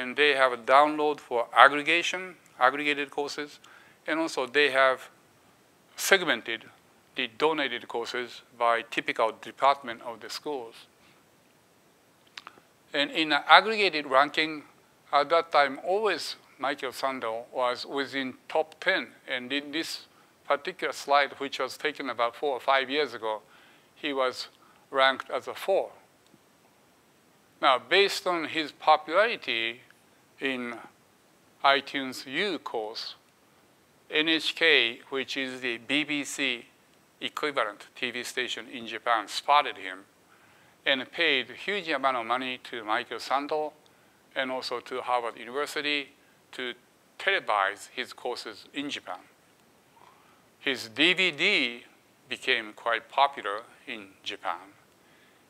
and they have a download for aggregation, aggregated courses, and also they have segmented the donated courses by typical department of the schools. And in an aggregated ranking, at that time, always Michael Sandel was within top 10. And in this particular slide, which was taken about four or five years ago, he was ranked as a four. Now, based on his popularity in iTunes U course, NHK, which is the BBC equivalent TV station in Japan, spotted him and paid a huge amount of money to Michael Sandel and also to Harvard University to televise his courses in Japan. His DVD became quite popular in Japan.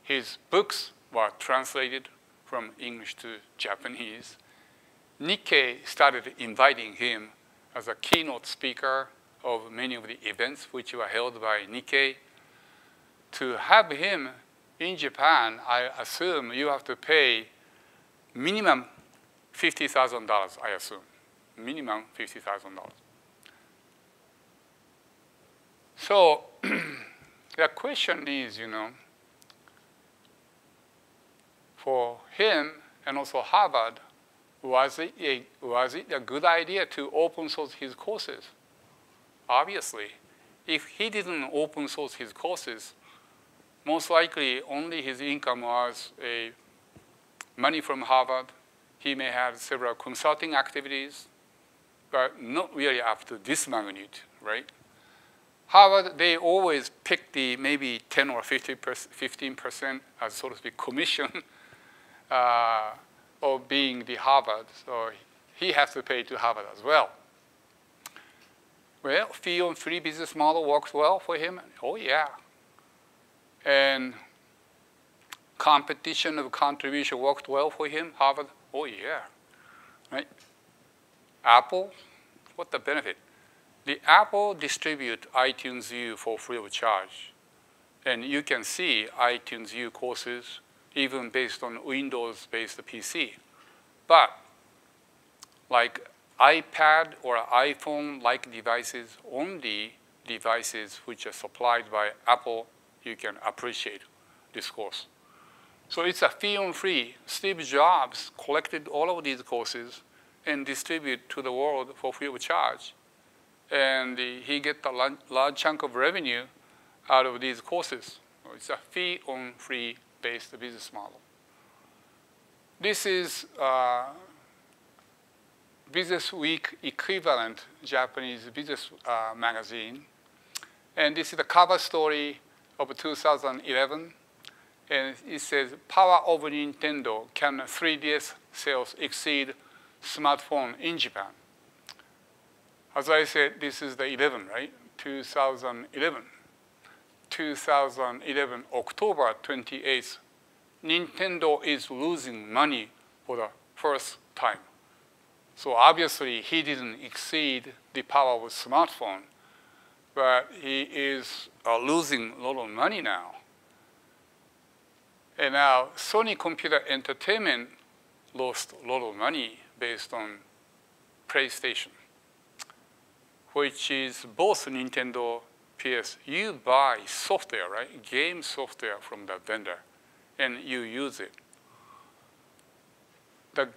His books were translated from English to Japanese. Nikkei started inviting him as a keynote speaker of many of the events which were held by Nikkei. To have him in Japan, I assume you have to pay minimum $50,000, I assume. Minimum $50,000. So the question is, you know, for him and also Harvard, was it, a, was it a good idea to open source his courses? Obviously, if he didn't open source his courses, most likely only his income was a money from Harvard. He may have several consulting activities, but not really up to this magnitude, right? Harvard, they always pick the maybe 10 or 50 15% as sort of speak commission uh, of being the Harvard. So he has to pay to Harvard as well. Well, fee on free business model works well for him. Oh yeah. And competition of contribution worked well for him. Harvard, oh yeah. Right? Apple, what the benefit? The Apple distribute iTunes U for free of charge. And you can see iTunes U courses even based on Windows-based PC. But like iPad or iPhone-like devices, only devices which are supplied by Apple, you can appreciate this course. So it's a fee-on-free. Steve Jobs collected all of these courses and distribute to the world for free of charge. And he get a large chunk of revenue out of these courses. It's a fee-on-free based business model. This is uh, Business Week equivalent Japanese business uh, magazine. And this is the cover story of 2011. And it says, power of Nintendo, can 3DS sales exceed smartphone in Japan? As I said, this is the 11, right? 2011. 2011, October 28th, Nintendo is losing money for the first time. So obviously, he didn't exceed the power of smartphone, but he is uh, losing a lot of money now. And now, Sony Computer Entertainment lost a lot of money based on PlayStation, which is both Nintendo PS, you buy software, right? Game software from the vendor, and you use it. The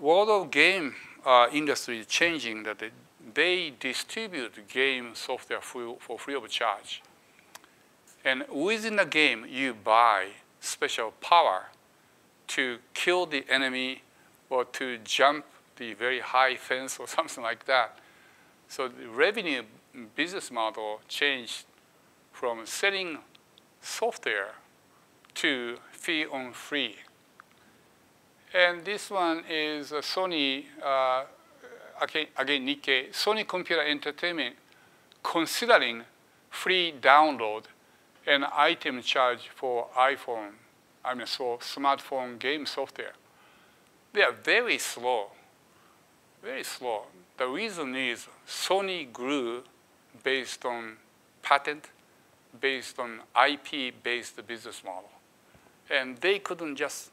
world of game uh, industry is changing that they, they distribute game software for, for free of charge. And within the game, you buy special power to kill the enemy or to jump the very high fence or something like that. So the revenue business model changed from selling software to fee on free. And this one is Sony, uh, again, again Nikkei, Sony Computer Entertainment considering free download and item charge for iPhone, I mean, so smartphone game software. They are very slow, very slow. The reason is Sony grew based on patent, based on IP-based business model. And they couldn't just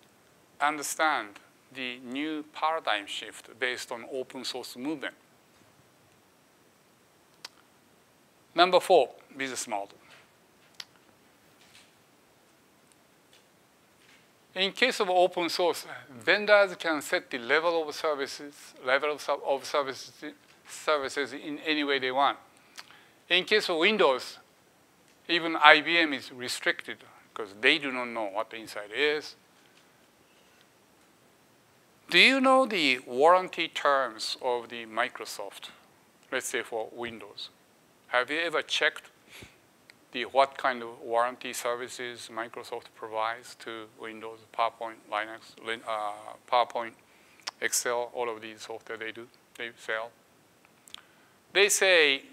understand the new paradigm shift based on open source movement. Number four, business model. In case of open source, vendors can set the level of services, level of services, services in any way they want. In case of Windows, even IBM is restricted because they do not know what the inside is. Do you know the warranty terms of the Microsoft, let's say for Windows? Have you ever checked the what kind of warranty services Microsoft provides to Windows, PowerPoint, Linux, uh, PowerPoint, Excel, all of these software they do, they sell. They say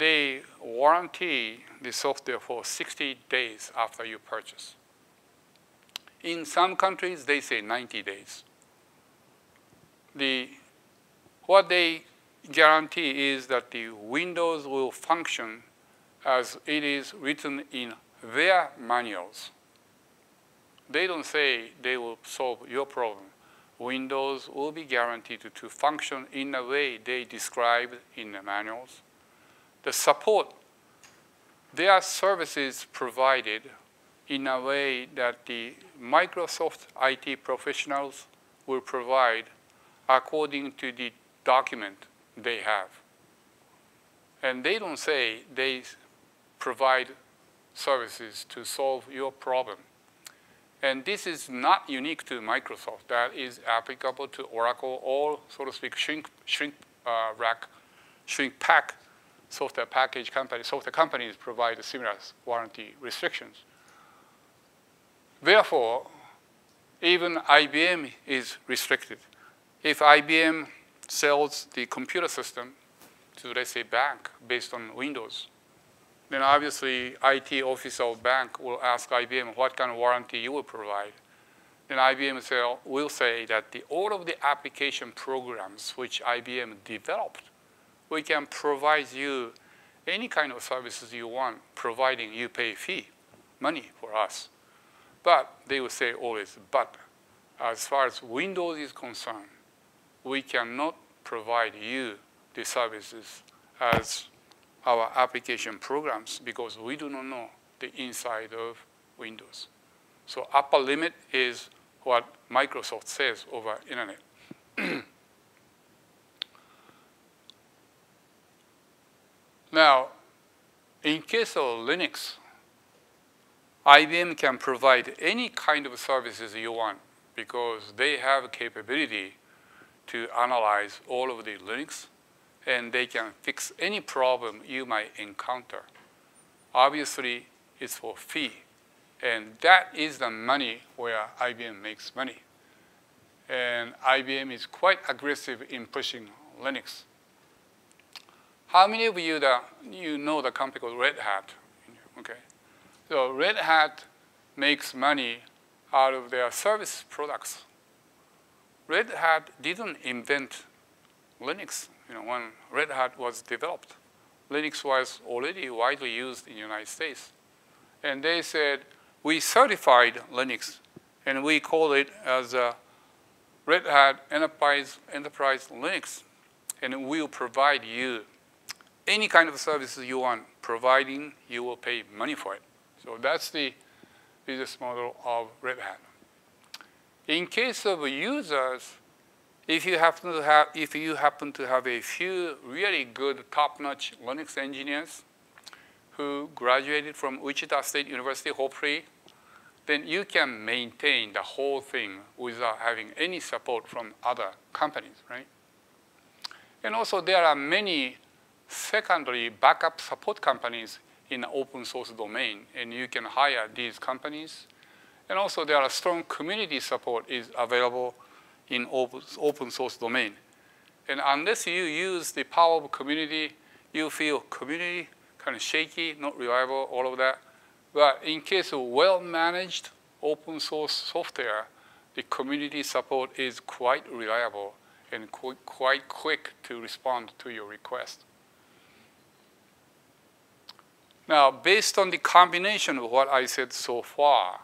they warranty the software for 60 days after you purchase. In some countries, they say 90 days. The, what they guarantee is that the Windows will function as it is written in their manuals. They don't say they will solve your problem. Windows will be guaranteed to function in a way they describe in the manuals. The support, their services provided in a way that the Microsoft IT professionals will provide according to the document they have. And they don't say they provide services to solve your problem. And this is not unique to Microsoft. That is applicable to Oracle, all, so to speak, shrink, shrink uh, rack, shrink pack software package companies, software companies provide similar warranty restrictions. Therefore, even IBM is restricted. If IBM sells the computer system to, let's say, bank based on Windows, then obviously IT officer of bank will ask IBM what kind of warranty you will provide. Then IBM will say that the, all of the application programs which IBM developed, we can provide you any kind of services you want, providing you pay fee, money for us. But they will say always, but as far as Windows is concerned, we cannot provide you the services as our application programs because we do not know the inside of Windows. So upper limit is what Microsoft says over internet. Now, in case of Linux, IBM can provide any kind of services you want because they have capability to analyze all of the Linux and they can fix any problem you might encounter. Obviously, it's for fee. And that is the money where IBM makes money. And IBM is quite aggressive in pushing Linux. How many of you that you know the company called Red Hat? Okay, so Red Hat makes money out of their service products. Red Hat didn't invent Linux. You know, when Red Hat was developed, Linux was already widely used in the United States. And they said, we certified Linux, and we call it as a Red Hat Enterprise, Enterprise Linux, and we'll provide you any kind of services you want, providing you will pay money for it. So that's the business model of Red Hat. In case of users, if you happen to have, if you happen to have a few really good top-notch Linux engineers who graduated from Wichita State University, hopefully, then you can maintain the whole thing without having any support from other companies, right? And also there are many secondary backup support companies in open source domain, and you can hire these companies. And also there are strong community support is available in open source domain. And unless you use the power of community, you feel community kind of shaky, not reliable, all of that. But in case of well-managed open source software, the community support is quite reliable and qu quite quick to respond to your request. Now, based on the combination of what I said so far,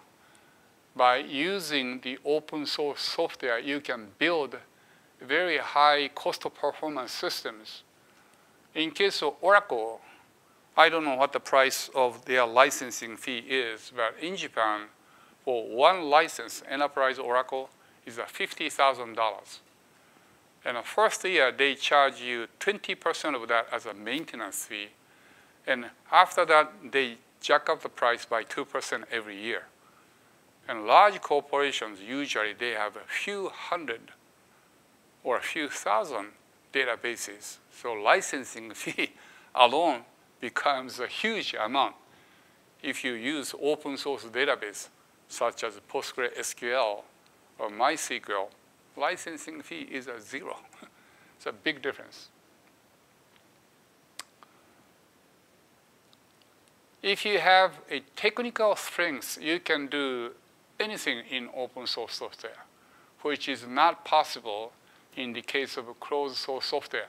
by using the open source software, you can build very high cost performance systems. In case of Oracle, I don't know what the price of their licensing fee is, but in Japan, for one license, Enterprise Oracle is $50,000. And the first year, they charge you 20% of that as a maintenance fee. And after that, they jack up the price by 2% every year. And large corporations, usually they have a few hundred or a few thousand databases. So licensing fee alone becomes a huge amount if you use open source database such as PostgreSQL or MySQL. Licensing fee is a zero. it's a big difference. If you have a technical strength, you can do anything in open source software, which is not possible in the case of closed source software.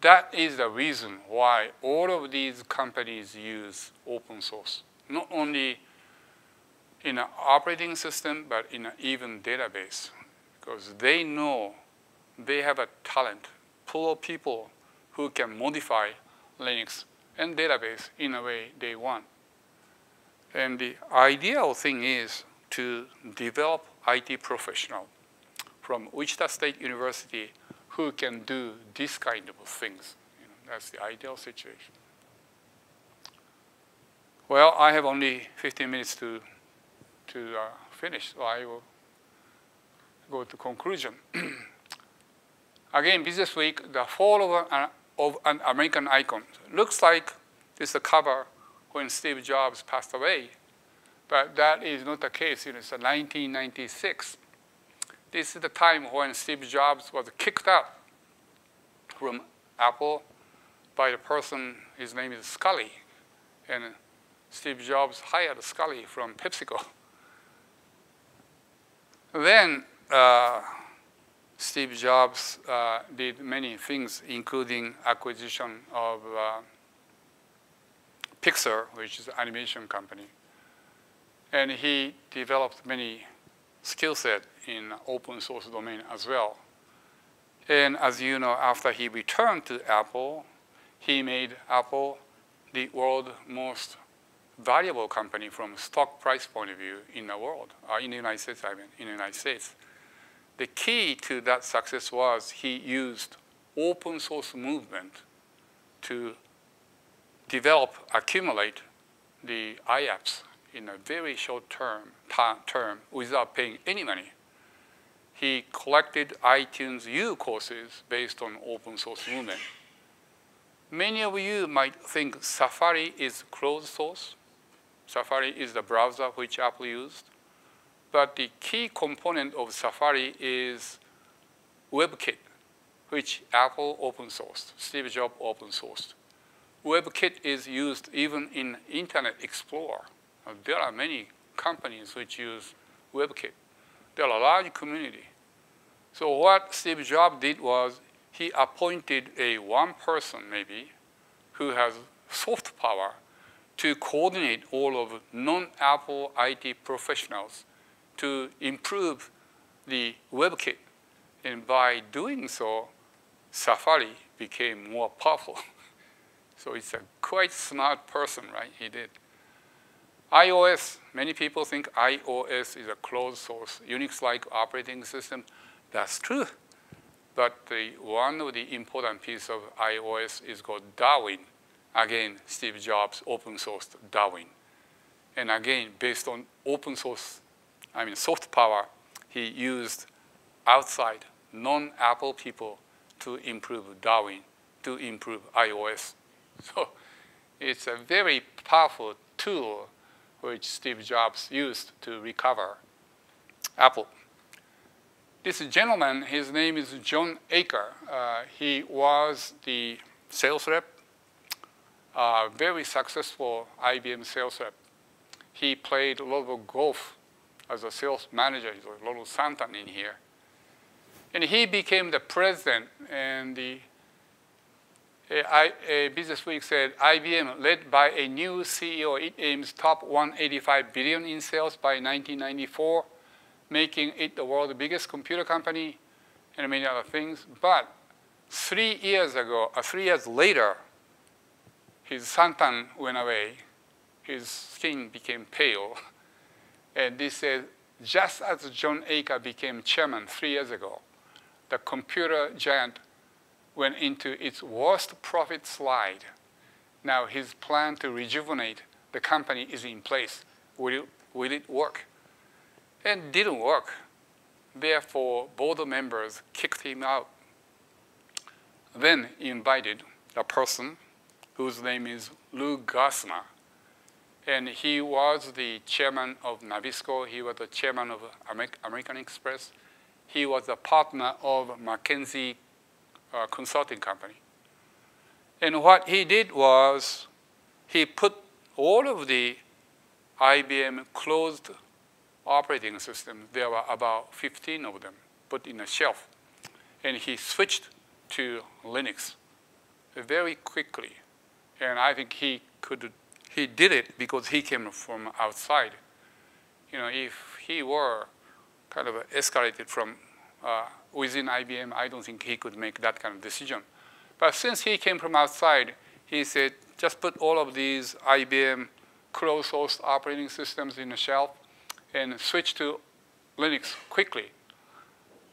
That is the reason why all of these companies use open source, not only in an operating system, but in an even database, because they know they have a talent, pool of people who can modify Linux and database in a way they want. And the ideal thing is to develop IT professional from Wichita State University who can do this kind of things. You know, that's the ideal situation. Well, I have only 15 minutes to, to uh, finish, so I will go to conclusion. Again, Business Week, the fall of an American icon. Looks like this is the cover when Steve Jobs passed away, but that is not the case. You know, it's 1996. This is the time when Steve Jobs was kicked out from Apple by the person, his name is Sculley. And Steve Jobs hired Sculley from PepsiCo. Then uh, Steve Jobs uh, did many things, including acquisition of uh, Pixar, which is an animation company. And he developed many skill set in open source domain as well. And as you know, after he returned to Apple, he made Apple the world's most valuable company from stock price point of view in the world, uh, in the United States, I mean, in the United States. The key to that success was he used open source movement to develop, accumulate the IAPS in a very short term, term without paying any money. He collected iTunes U courses based on open source movement. Many of you might think Safari is closed source. Safari is the browser which Apple used. But the key component of Safari is WebKit, which Apple open sourced, Steve Jobs open sourced. WebKit is used even in Internet Explorer. Uh, there are many companies which use WebKit. There are a large community. So what Steve Jobs did was he appointed a one person maybe who has soft power to coordinate all of non-Apple IT professionals to improve the WebKit. And by doing so, Safari became more powerful. so it's a quite smart person, right? He did iOS, many people think iOS is a closed source, Unix-like operating system. That's true. But the, one of the important pieces of iOS is called Darwin. Again, Steve Jobs open sourced Darwin. And again, based on open source, I mean soft power, he used outside non-Apple people to improve Darwin, to improve iOS. So it's a very powerful tool which Steve Jobs used to recover Apple. This gentleman, his name is John Aker. Uh, he was the sales rep, uh, very successful IBM sales rep. He played a lot of golf as a sales manager. He's a little Santan in here. And he became the president and the I, a Business Week said IBM, led by a new CEO, it aims top 185 billion in sales by 1994, making it the world's biggest computer company and many other things. But three years ago, uh, three years later, his santan went away. His skin became pale. And this says, just as John Aker became chairman three years ago, the computer giant went into its worst profit slide. Now his plan to rejuvenate the company is in place. Will it, will it work? And didn't work. Therefore, board members kicked him out. Then he invited a person whose name is Lou Gerstner. And he was the chairman of Nabisco. He was the chairman of American Express. He was a partner of McKinsey uh, consulting company. And what he did was he put all of the IBM closed operating systems, there were about 15 of them, put in a shelf. And he switched to Linux very quickly. And I think he could, he did it because he came from outside. You know, if he were kind of escalated from uh, within IBM, I don't think he could make that kind of decision. But since he came from outside, he said, just put all of these IBM closed source operating systems in a shelf and switch to Linux quickly.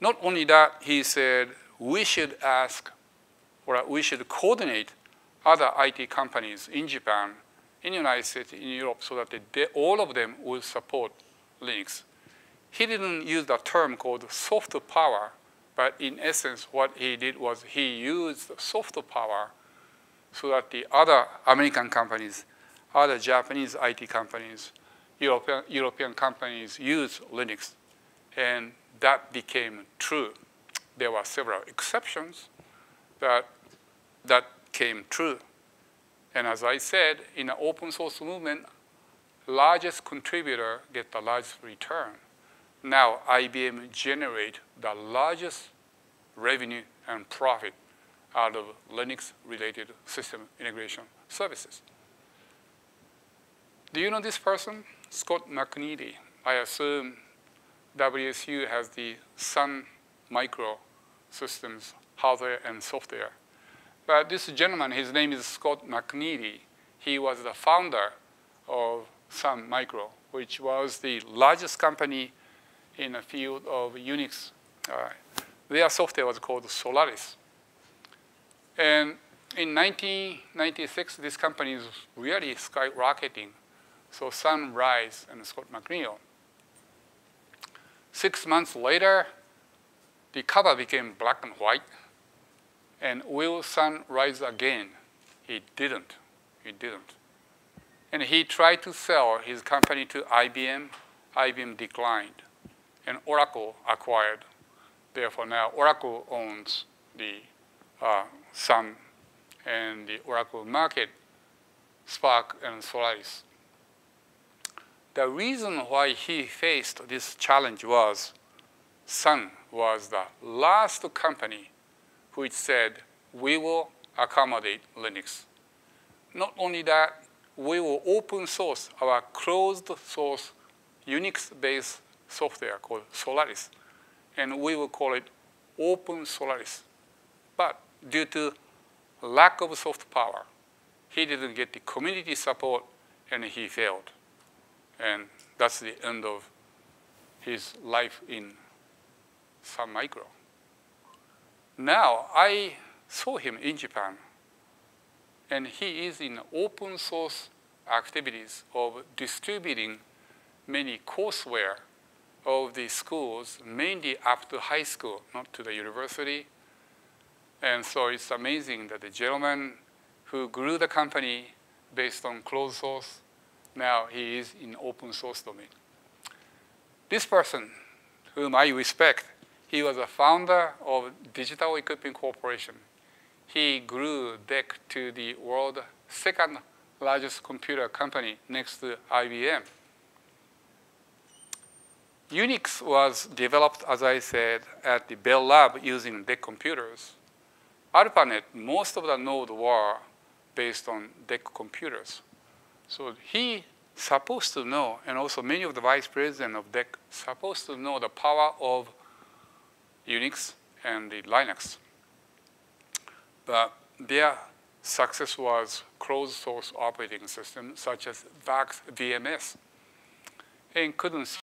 Not only that, he said, we should ask, or we should coordinate other IT companies in Japan, in the United States, in Europe, so that they, all of them will support Linux. He didn't use the term called soft power, but in essence, what he did was he used soft power so that the other American companies, other Japanese IT companies, European, European companies use Linux. And that became true. There were several exceptions, but that came true. And as I said, in an open source movement, largest contributor get the largest return. Now IBM generate the largest revenue and profit out of Linux-related system integration services. Do you know this person? Scott McNealy. I assume WSU has the Sun Micro systems, hardware and software. But this gentleman, his name is Scott McNealy. He was the founder of Sun Micro, which was the largest company in the field of Unix. Uh, their software was called Solaris. And in 1996, this company is really skyrocketing so Sunrise and Scott McNealy. Six months later, the cover became black and white. And will Sun rise again? He didn't. He didn't. And he tried to sell his company to IBM. IBM declined. And Oracle acquired. Therefore, now Oracle owns the uh, Sun and the Oracle market, SPARC and Solaris. The reason why he faced this challenge was Sun was the last company which said, we will accommodate Linux. Not only that, we will open source our closed source Unix-based software called Solaris, and we will call it Open Solaris. But due to lack of soft power, he didn't get the community support and he failed. And that's the end of his life in Sun Micro. Now, I saw him in Japan, and he is in open source activities of distributing many courseware of the schools, mainly up to high school, not to the university. And so it's amazing that the gentleman who grew the company based on closed source now he is in open source domain. This person, whom I respect, he was a founder of Digital Equipment Corporation. He grew DEC to the world's second largest computer company next to IBM. Unix was developed, as I said, at the Bell Lab using DEC computers. ARPANET, most of the nodes were based on DEC computers. So he supposed to know, and also many of the vice president of DEC supposed to know the power of Unix and the Linux. But their success was closed source operating system such as VAX VMS and couldn't